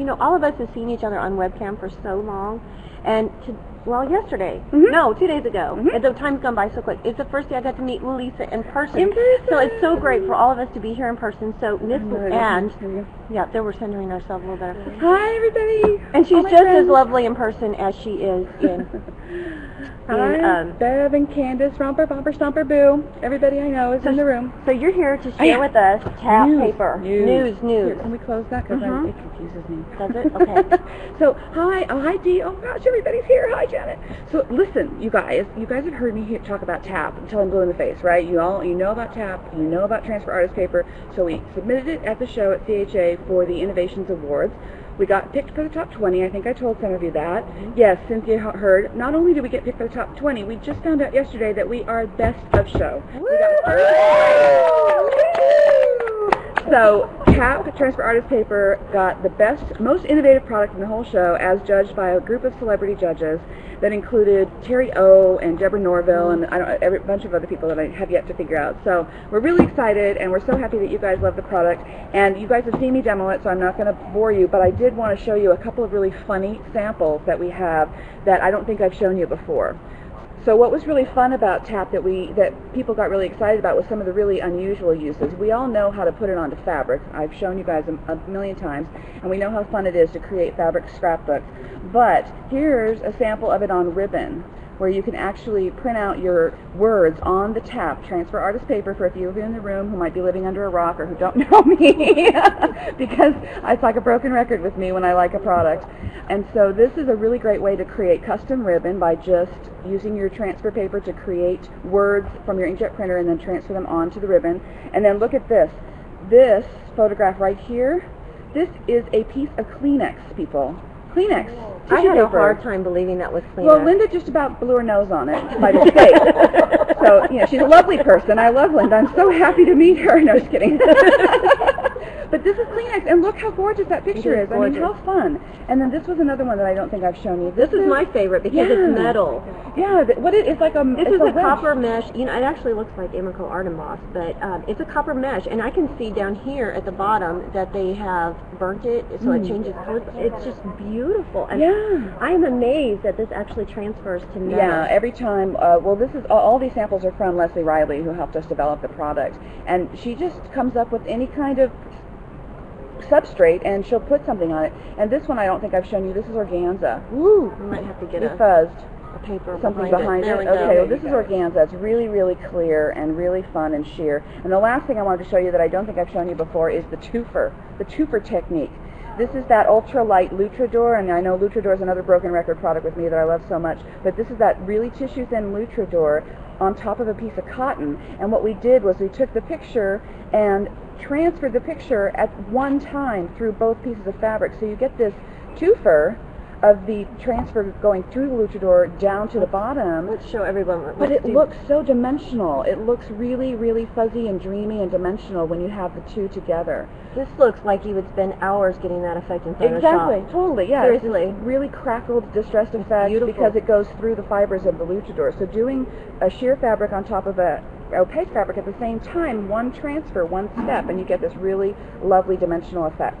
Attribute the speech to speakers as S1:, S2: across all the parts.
S1: you know, all of us have seen each other on webcam for so long, and to, well, yesterday,
S2: Mhm.
S1: no, two days ago,
S2: Mhm.
S1: and the time's gone by so quick. It's the first day I got to meet Lisa in person.
S2: In person.
S1: So it's so great for all of us to be here in person. So Miss and
S2: nice to meet you.
S1: yeah, there we're centering ourselves a little better.
S2: Hi, everybody.
S1: And she's
S2: my
S1: just as lovely in person as she is in.
S2: Hi,
S1: in, um,
S2: Bev and Candace, Romper, Bumper, Stomper, Boo. Everybody I know is in the room.
S1: So you're here to
S2: Oh,
S1: share with us tap
S2: News,
S1: paper,
S2: News.
S1: news,
S2: Here, can we close that? Because
S1: Mhm.
S2: it confuses me.
S1: Does it? Okay.
S2: so, hi, oh, hi, Dee. Oh, gosh, everybody's here. Hi, Janet. So, listen, you guys. You guys have heard me talk about TAP until I'm blue in the face, right? You all, you know about TAP. You know about Transfer Artist Paper. So, we submitted it at the show at CHA for the Innovations Awards. We got picked for the top 20. I think I told some of you that. Mm-hmm. Yes, Cynthia heard. Not only did we get picked for the top 20, we just found out yesterday that we are best of show. We got first place. So, TAP Transfer Artist Paper got the best, most innovative product in the whole show, as judged by a group of celebrity judges that included Terry O and Deborah Norville and I don't, every bunch of other people that I have yet to figure out. So we're really excited and we're so happy that you guys love the product. And you guys have seen me demo it, so I'm not going to bore you, but I did want to show you a couple of really funny samples that we have that I don't think I've shown you before. So what was really fun about TAP that we that people got really excited about was some of the really unusual uses. We all know how to put it onto fabric. I've shown you guys a, a million times, and we know how fun it is to create fabric scrapbooks. But here's a sample of it on ribbon, where you can actually print out your words on the TAP transfer artist paper for a few of you in the room who might be living under a rock or who don't know me, because it's like a broken record with me when I like a product. And so this is a really great way to create custom ribbon by just using your transfer paper to create words from your inkjet printer and then transfer them onto the ribbon. And then look at this. This photograph right here, this is a piece of Kleenex, people. Kleenex.
S1: I had a hard time believing that was clean.
S2: Well, Linda just about blew her nose on it by mistake. so, you know, she's a lovely person. I love Linda. I'm so happy to meet her. No, just kidding. but this is Kleenex, and look how gorgeous that picture
S1: is
S2: is. I mean, how fun. And then this was another one that I don't think I've shown you.
S1: this is my favorite because
S2: Yeah.
S1: it's metal.
S2: Yeah, what it, it's like a
S1: This is a,
S2: wedge.
S1: copper mesh. You know, it actually looks like AMACO Art Emboss, but um, it's a copper mesh, and I can see down here at the bottom that they have burnt it, so it changes color. It's just beautiful, and
S2: Yeah.
S1: I am amazed that this actually transfers to metal.
S2: Yeah, every time. Uh, well, this is all, all these samples are from Lesley Riley, who helped us develop the product, and she just comes up with any kind of substrate, and she'll put something on it. And this one, I don't think I've shown you. This is organza.
S1: Woo! We might have to get
S2: We
S1: a,
S2: fuzzed
S1: a paper
S2: something
S1: behind,
S2: behind
S1: There
S2: it. Okay, well, this is organza. It's really, really clear and really fun and sheer. And the last thing I wanted to show you that I don't think I've shown you before is the twofer, the twofer technique. This is that ultralight Lutradur, and I know Lutradur is another broken record product with me that I love so much, but this is that really tissue thin Lutradur on top of a piece of cotton. And what we did was we took the picture and transferred the picture at one time through both pieces of fabric. So you get this twofer of the transfer going through the Lutradur down to the bottom.
S1: Let's show everyone.
S2: But it looks so dimensional. It looks really, really fuzzy and dreamy and dimensional when you have the two together.
S1: This looks like you would spend hours getting that effect in Photoshop.
S2: Exactly, totally, yeah. It's
S1: Seriously.
S2: really crackled, distressed effect because it goes through the fibers of the Lutradur. So doing a sheer fabric on top of a opaque fabric at the same time, one transfer, one step, and you get this really lovely dimensional effect.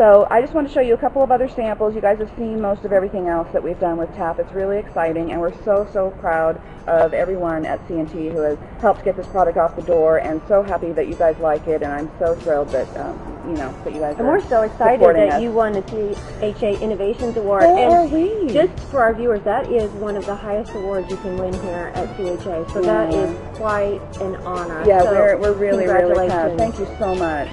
S2: So I just want to show you a couple of other samples. You guys have seen most of everything else that we've done with TAP. It's really exciting, and we're so, so proud of everyone at C&T who has helped get this product off the door, and so happy that you guys like it, and I'm so thrilled that, um, you know, that you guys
S1: And
S2: are
S1: we're so excited that
S2: us.
S1: you won the CHA Innovations Award.
S2: So
S1: and
S2: are we.
S1: Just for our viewers, that is one of the highest awards you can win here at CHA. So that is quite an honor.
S2: Yeah,
S1: So
S2: we're, we're really, really proud. Thank you so much.